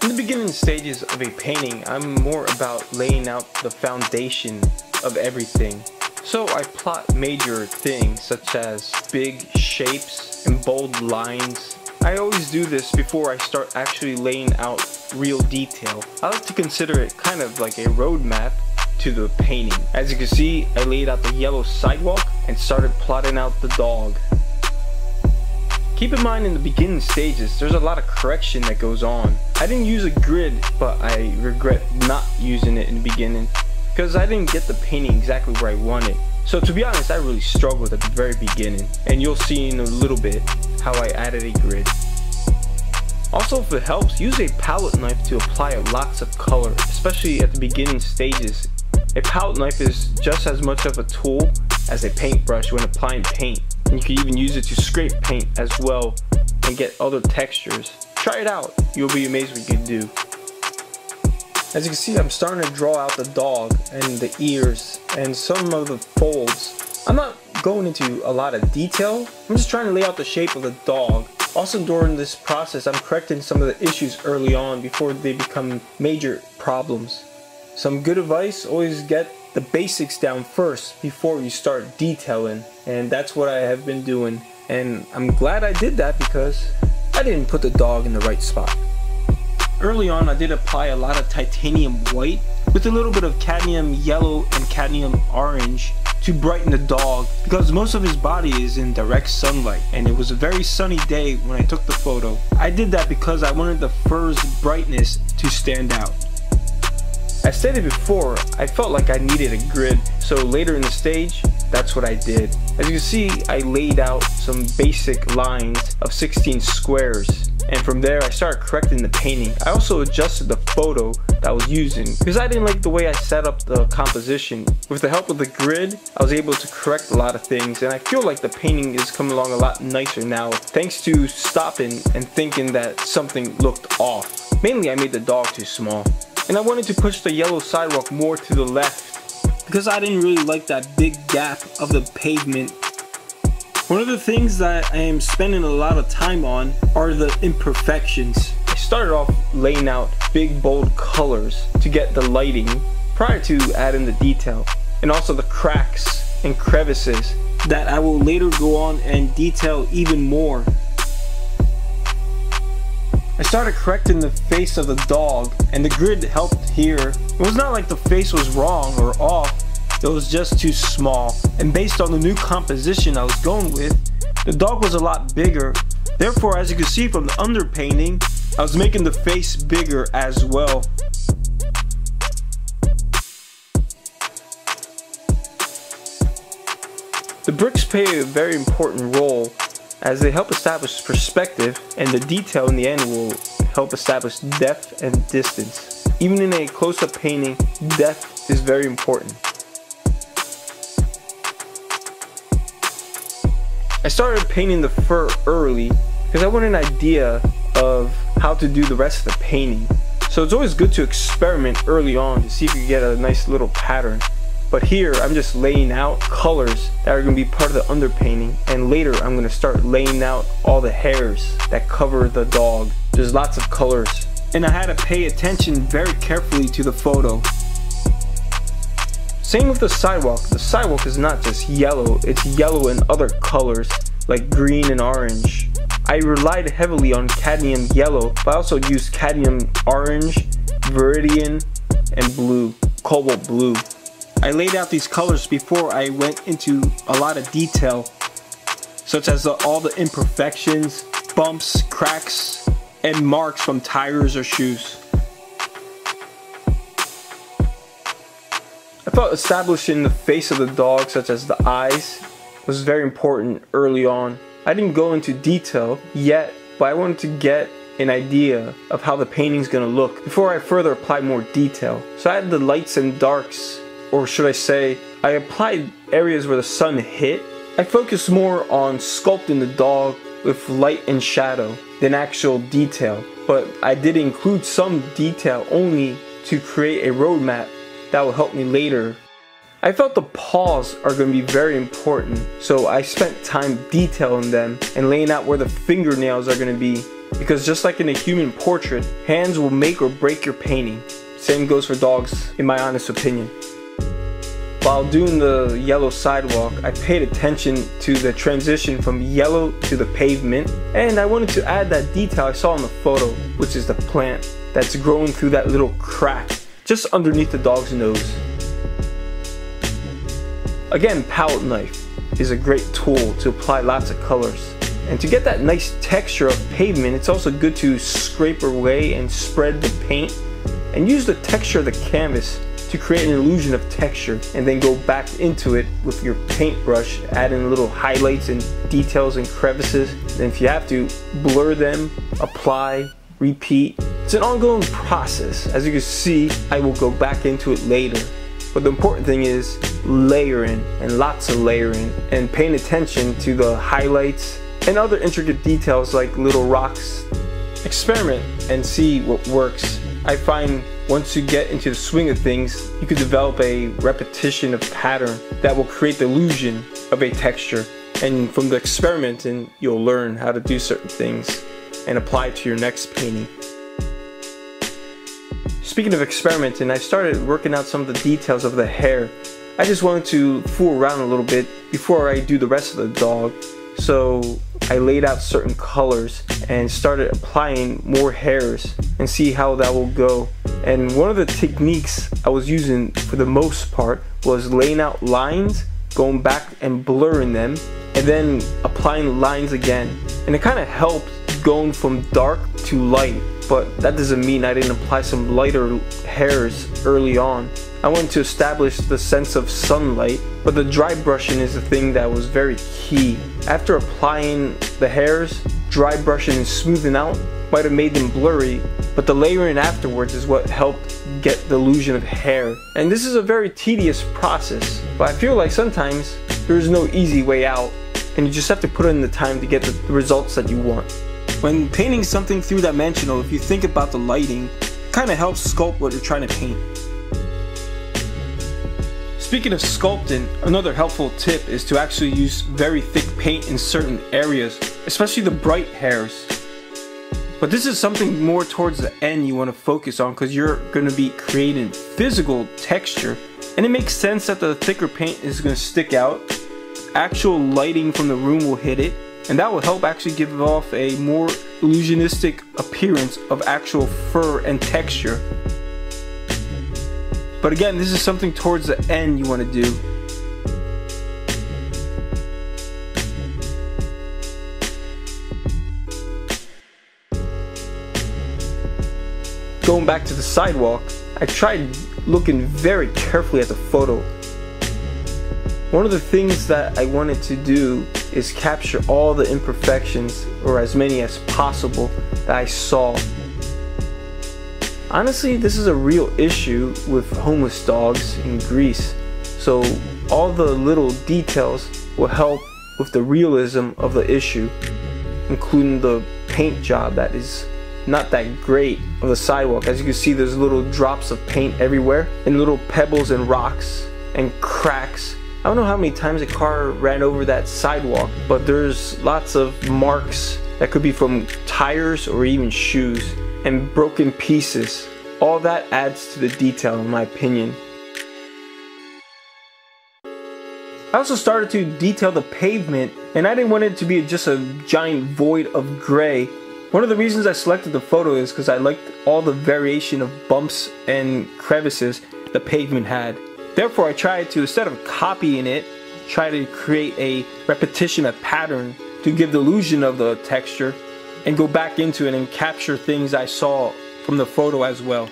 In the beginning stages of a painting, I'm more about laying out the foundation of everything. So I plot major things such as big shapes and bold lines. I always do this before I start actually laying out real detail. I like to consider it kind of like a roadmap to the painting. As you can see, I laid out the yellow sidewalk and started plotting out the dog. Keep in mind in the beginning stages, there's a lot of correction that goes on. I didn't use a grid, but I regret not using it in the beginning because I didn't get the painting exactly where I wanted. So to be honest, I really struggled at the very beginning and you'll see in a little bit how I added a grid. Also if it helps, use a palette knife to apply lots of color, especially at the beginning stages. A palette knife is just as much of a tool as a paintbrush when applying paint. You can even use it to scrape paint as well and get other textures. Try it out, you'll be amazed what you can do. As you can see, I'm starting to draw out the dog and the ears and some of the folds. I'm not going into a lot of detail. I'm just trying to lay out the shape of the dog. Also during this process, I'm correcting some of the issues early on before they become major problems. Some good advice, always get the basics down first before you start detailing. And that's what I have been doing. And I'm glad I did that because I didn't put the dog in the right spot. Early on, I did apply a lot of titanium white with a little bit of cadmium yellow and cadmium orange to brighten the dog because most of his body is in direct sunlight and it was a very sunny day when I took the photo. I did that because I wanted the fur's brightness to stand out. As stated before, I felt like I needed a grid, so later in the stage, that's what I did. As you can see, I laid out some basic lines of 16 squares, and from there I started correcting the painting. I also adjusted the photo that I was using because I didn't like the way I set up the composition. With the help of the grid, I was able to correct a lot of things, and I feel like the painting is coming along a lot nicer now thanks to stopping and thinking that something looked off. Mainly I made the dog too small and I wanted to push the yellow sidewalk more to the left because I didn't really like that big gap of the pavement. One of the things that I am spending a lot of time on are the imperfections. I started off laying out big bold colors to get the lighting prior to adding the detail and also the cracks and crevices that I will later go on and detail even more I started correcting the face of the dog and the grid helped here. It was not like the face was wrong or off, it was just too small. And based on the new composition I was going with, the dog was a lot bigger. Therefore, as you can see from the underpainting, I was making the face bigger as well. The bricks play a very important role as they help establish perspective and the detail in the end will help establish depth and distance. Even in a close-up painting, depth is very important. I started painting the fur early because I wanted an idea of how to do the rest of the painting. So it's always good to experiment early on to see if you get a nice little pattern. But here I'm just laying out colors that are going to be part of the underpainting and later I'm going to start laying out all the hairs that cover the dog. There's lots of colors and I had to pay attention very carefully to the photo. Same with the sidewalk. The sidewalk is not just yellow, it's yellow in other colors like green and orange. I relied heavily on cadmium yellow, but I also used cadmium orange, viridian, and blue, cobalt blue. I laid out these colors before I went into a lot of detail, such as the, all the imperfections, bumps, cracks, and marks from tires or shoes. I thought establishing the face of the dog, such as the eyes, was very important early on. I didn't go into detail yet, but I wanted to get an idea of how the painting's gonna look before I further apply more detail. So I had the lights and darks or should I say, I applied areas where the sun hit. I focused more on sculpting the dog with light and shadow than actual detail, but I did include some detail only to create a roadmap that will help me later. I felt the paws are going to be very important, so I spent time detailing them and laying out where the fingernails are going to be because just like in a human portrait, hands will make or break your painting. Same goes for dogs, in my honest opinion. While doing the yellow sidewalk, I paid attention to the transition from yellow to the pavement, and I wanted to add that detail I saw in the photo, which is the plant that's growing through that little crack just underneath the dog's nose. Again, palette knife is a great tool to apply lots of colors. And to get that nice texture of pavement, it's also good to scrape away and spread the paint and use the texture of the canvas to create an illusion of texture and then go back into it with your paintbrush, adding little highlights and details and crevices. And if you have to, blur them, apply, repeat. It's an ongoing process. As you can see, I will go back into it later. But the important thing is layering and lots of layering and paying attention to the highlights and other intricate details like little rocks. Experiment and see what works. I find once you get into the swing of things, you can develop a repetition of pattern that will create the illusion of a texture. And from the experimenting, you'll learn how to do certain things and apply it to your next painting. Speaking of experimenting, I started working out some of the details of the hair. I just wanted to fool around a little bit before I do the rest of the dog. So I laid out certain colors and started applying more hairs and see how that will go. And one of the techniques I was using for the most part was laying out lines, going back and blurring them, and then applying lines again. And it kind of helped going from dark to light, but that doesn't mean I didn't apply some lighter hairs early on. I wanted to establish the sense of sunlight, but the dry brushing is the thing that was very key. After applying the hairs, dry brushing and smoothing out might have made them blurry, but the layering afterwards is what helped get the illusion of hair. And this is a very tedious process, but I feel like sometimes there's no easy way out, and you just have to put in the time to get the results that you want. When painting something three dimensional, if you think about the lighting, kind of helps sculpt what you're trying to paint. Speaking of sculpting, another helpful tip is to actually use very thick paint in certain areas, especially the bright hairs. But this is something more towards the end you want to focus on because you're going to be creating physical texture and it makes sense that the thicker paint is going to stick out. Actual lighting from the room will hit it and that will help actually give off a more illusionistic appearance of actual fur and texture. But again, this is something towards the end you want to do. Going back to the sidewalk, I tried looking very carefully at the photo. One of the things that I wanted to do is capture all the imperfections, or as many as possible, that I saw Honestly, this is a real issue with homeless dogs in Greece. So all the little details will help with the realism of the issue, including the paint job that is not that great of the sidewalk. As you can see, there's little drops of paint everywhere and little pebbles and rocks and cracks. I don't know how many times a car ran over that sidewalk, but there's lots of marks that could be from tires or even shoes and broken pieces. All that adds to the detail in my opinion. I also started to detail the pavement and I didn't want it to be just a giant void of gray. One of the reasons I selected the photo is because I liked all the variation of bumps and crevices the pavement had. Therefore I tried to, instead of copying it, try to create a repetition, a pattern to give the illusion of the texture and go back into it and capture things I saw from the photo as well.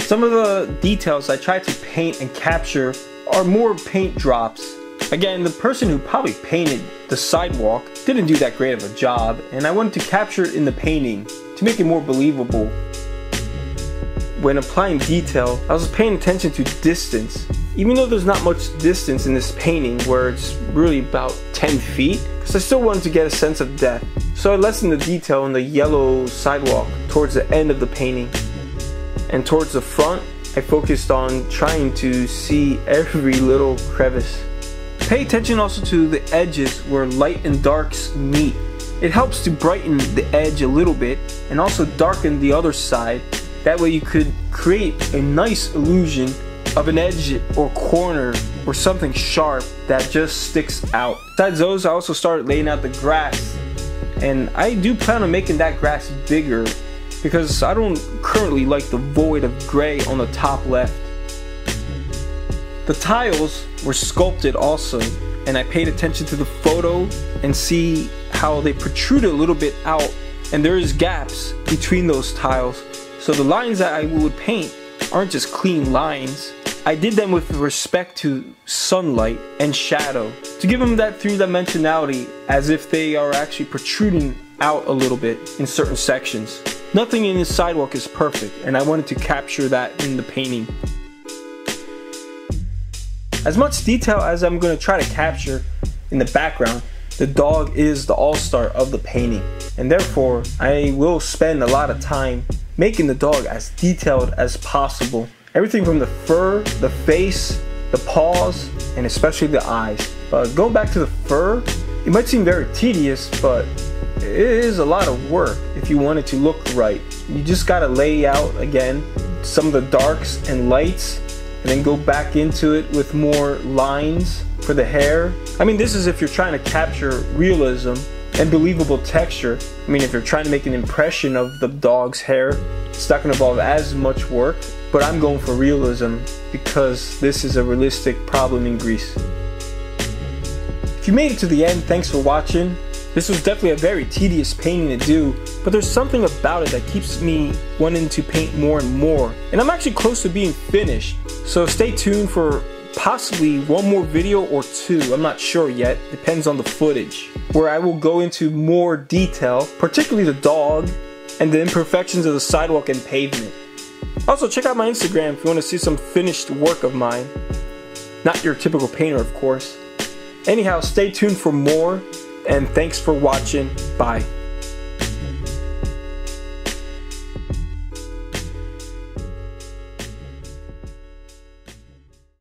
Some of the details I tried to paint and capture are more paint drops. Again, the person who probably painted the sidewalk didn't do that great of a job, and I wanted to capture it in the painting to make it more believable. When applying detail, I was paying attention to distance. Even though there's not much distance in this painting, where it's really about 10 feet, because I still wanted to get a sense of depth. So I lessened the detail in the yellow sidewalk towards the end of the painting. And towards the front, I focused on trying to see every little crevice. Pay attention also to the edges where light and darks meet. It helps to brighten the edge a little bit and also darken the other side. That way you could create a nice illusion of an edge or corner or something sharp that just sticks out. Besides those, I also started laying out the grass. And I do plan on making that grass bigger because I don't currently like the void of gray on the top left. The tiles were sculpted also and I paid attention to the photo and see how they protrude a little bit out and there is gaps between those tiles. So the lines that I would paint aren't just clean lines. I did them with respect to sunlight and shadow to give them that three dimensionality as if they are actually protruding out a little bit in certain sections. Nothing in this sidewalk is perfect and I wanted to capture that in the painting. As much detail as I'm going to try to capture in the background, the dog is the all-star of the painting and therefore I will spend a lot of time making the dog as detailed as possible. Everything from the fur, the face, the paws, and especially the eyes. But going back to the fur, it might seem very tedious, but it is a lot of work if you want it to look right. You just gotta lay out again some of the darks and lights and then go back into it with more lines for the hair. I mean, this is if you're trying to capture realism and believable texture. I mean, if you're trying to make an impression of the dog's hair, it's not gonna involve as much work, but I'm going for realism because this is a realistic problem in Greece. If you made it to the end, thanks for watching. This was definitely a very tedious painting to do, but there's something about it that keeps me wanting to paint more and more. And I'm actually close to being finished, so stay tuned for possibly one more video or two, I'm not sure yet, depends on the footage, where I will go into more detail, particularly the dog and the imperfections of the sidewalk and pavement. Also, check out my Instagram if you want to see some finished work of mine. Not your typical painter, of course. Anyhow, stay tuned for more and thanks for watching. Bye.